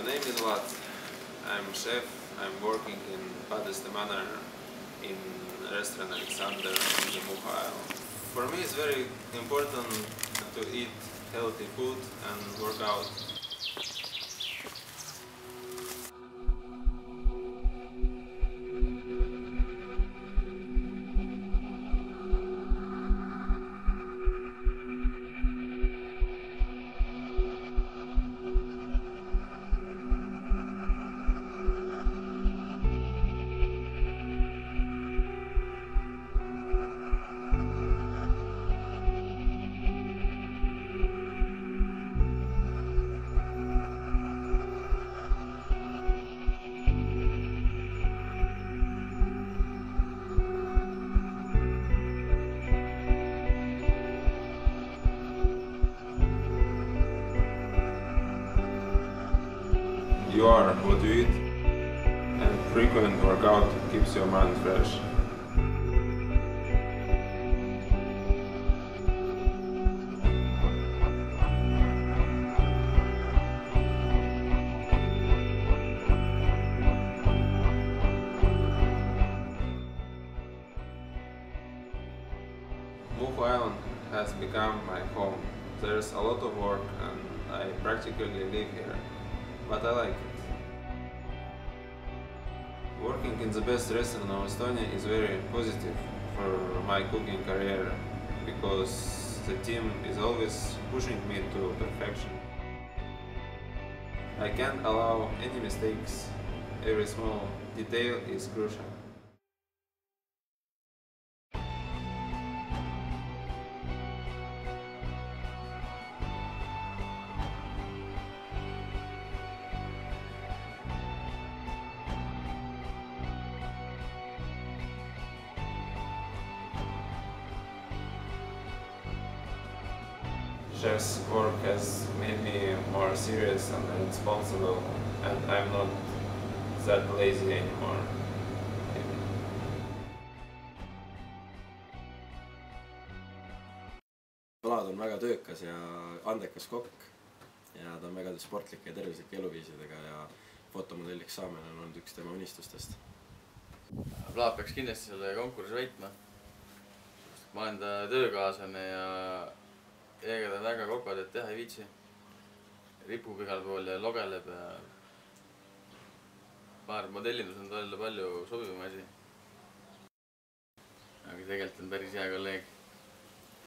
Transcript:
My name is Vlad. I'm chef. I'm working in Pädaste Manor in restaurant Alexander in the Muhu Island. For me it's very important to eat healthy food and work out. You are what you eat, and frequent workout keeps your mind fresh. Muhu Island has become my home. There's a lot of work and I practically live here, but I like it. Working in the best restaurant of Estonia is very positive for my cooking career because the team is always pushing me to perfection. I can't allow any mistakes. Every small detail is crucial. Chef's work has made me more serious and responsible, and I'm not that lazy anymore. Vlad on väga töökas ja andekas kokk ja ta on väga sportlike ja tervislike eluviisidega ja fotomodelliks saamine on olnud üks tema unistustest. Vlad peaks kindlasti selle konkursi võitma. ma olen ta töökaaslane ja ega ta väga kokatööd teha ei viitsi. ripub igal pool ja logeleb ja ma arvan, et modellindus on talle palju sobivam asi. aga tegelikult on päris hea kolleeg